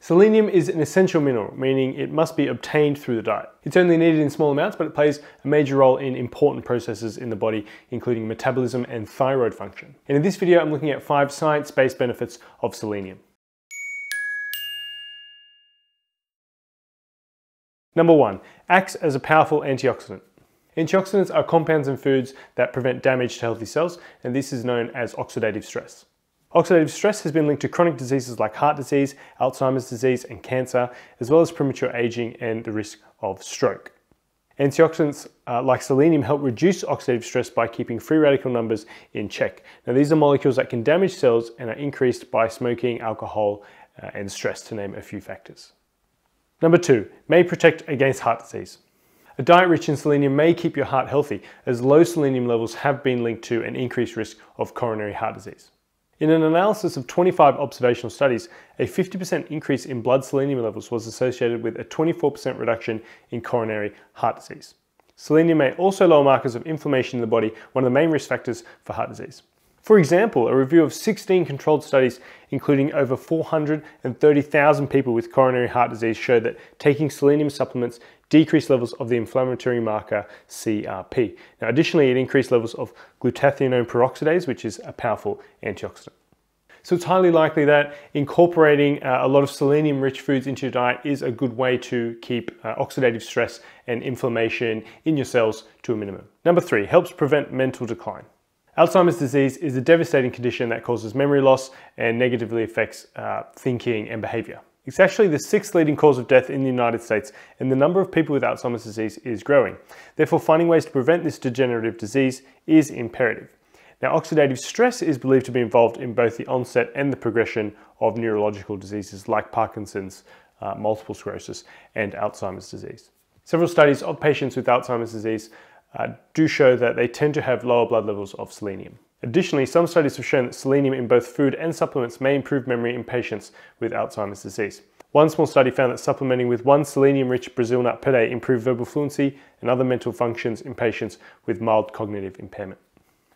Selenium is an essential mineral, meaning it must be obtained through the diet. It's only needed in small amounts, but it plays a major role in important processes in the body, including metabolism and thyroid function. And in this video, I'm looking at five science-based benefits of selenium. Number one, acts as a powerful antioxidant. Antioxidants are compounds in foods that prevent damage to healthy cells, and this is known as oxidative stress. Oxidative stress has been linked to chronic diseases like heart disease, Alzheimer's disease, and cancer, as well as premature aging and the risk of stroke. Antioxidants uh, like selenium help reduce oxidative stress by keeping free radical numbers in check. Now, these are molecules that can damage cells and are increased by smoking, alcohol, uh, and stress, to name a few factors. Number two, may protect against heart disease. A diet rich in selenium may keep your heart healthy, as low selenium levels have been linked to an increased risk of coronary heart disease. In an analysis of 25 observational studies, a 50% increase in blood selenium levels was associated with a 24% reduction in coronary heart disease. Selenium may also lower markers of inflammation in the body, one of the main risk factors for heart disease. For example, a review of 16 controlled studies, including over 430,000 people with coronary heart disease, showed that taking selenium supplements decreased levels of the inflammatory marker CRP. Now, additionally, it increased levels of glutathione peroxidase, which is a powerful antioxidant. So it's highly likely that incorporating uh, a lot of selenium rich foods into your diet is a good way to keep uh, oxidative stress and inflammation in your cells to a minimum. Number three, helps prevent mental decline. Alzheimer's disease is a devastating condition that causes memory loss and negatively affects uh, thinking and behavior. It's actually the sixth leading cause of death in the United States, and the number of people with Alzheimer's disease is growing. Therefore, finding ways to prevent this degenerative disease is imperative. Now, oxidative stress is believed to be involved in both the onset and the progression of neurological diseases like Parkinson's, uh, multiple sclerosis, and Alzheimer's disease. Several studies of patients with Alzheimer's disease uh, do show that they tend to have lower blood levels of selenium. Additionally, some studies have shown that selenium in both food and supplements may improve memory in patients with Alzheimer's disease. One small study found that supplementing with one selenium-rich Brazil nut per day improved verbal fluency and other mental functions in patients with mild cognitive impairment.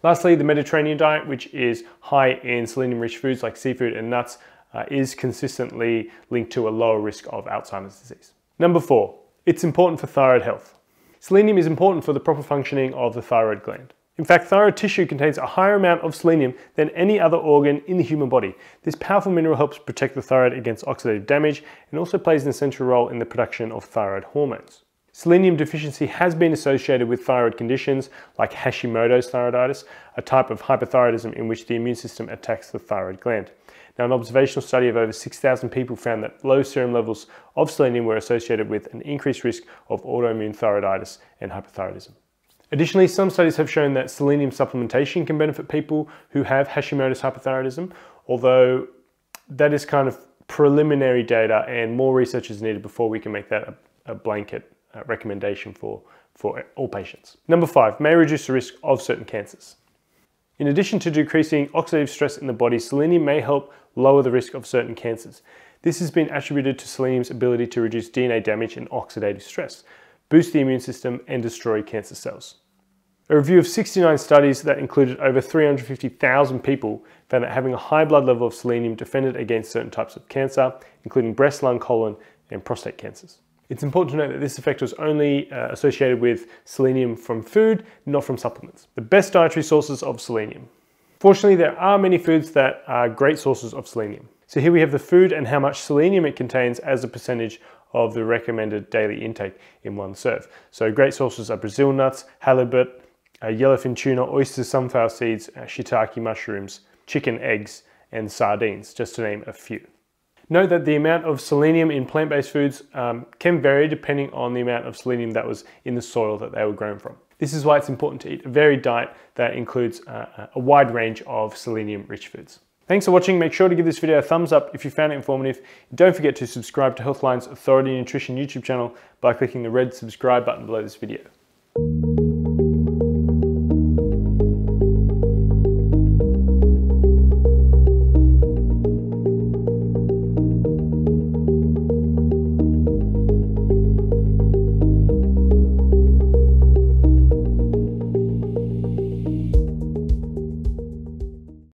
Lastly, the Mediterranean diet, which is high in selenium-rich foods like seafood and nuts, uh, is consistently linked to a lower risk of Alzheimer's disease. Number four, it's important for thyroid health. Selenium is important for the proper functioning of the thyroid gland. In fact, thyroid tissue contains a higher amount of selenium than any other organ in the human body. This powerful mineral helps protect the thyroid against oxidative damage and also plays an essential role in the production of thyroid hormones. Selenium deficiency has been associated with thyroid conditions like Hashimoto's thyroiditis, a type of hypothyroidism in which the immune system attacks the thyroid gland. Now, an observational study of over 6,000 people found that low serum levels of selenium were associated with an increased risk of autoimmune thyroiditis and hypothyroidism. Additionally, some studies have shown that selenium supplementation can benefit people who have Hashimoto's hypothyroidism, although that is kind of preliminary data and more research is needed before we can make that a, a blanket Uh, recommendation for, for all patients. Number five, may reduce the risk of certain cancers. In addition to decreasing oxidative stress in the body, selenium may help lower the risk of certain cancers. This has been attributed to selenium's ability to reduce DNA damage and oxidative stress, boost the immune system, and destroy cancer cells. A review of 69 studies that included over 350,000 people found that having a high blood level of selenium defended against certain types of cancer, including breast, lung, colon, and prostate cancers. It's important to note that this effect was only uh, associated with selenium from food, not from supplements. The best dietary sources of selenium. Fortunately, there are many foods that are great sources of selenium. So here we have the food and how much selenium it contains as a percentage of the recommended daily intake in one serve. So great sources are Brazil nuts, halibut, uh, yellowfin tuna, oysters, sunflower seeds, uh, shiitake mushrooms, chicken, eggs, and sardines, just to name a few. Note that the amount of selenium in plant-based foods um, can vary depending on the amount of selenium that was in the soil that they were grown from. This is why it's important to eat a varied diet that includes uh, a wide range of selenium-rich foods. Thanks for watching. Make sure to give this video a thumbs up if you found it informative. Don't forget to subscribe to Healthline's Authority Nutrition YouTube channel by clicking the red subscribe button below this video.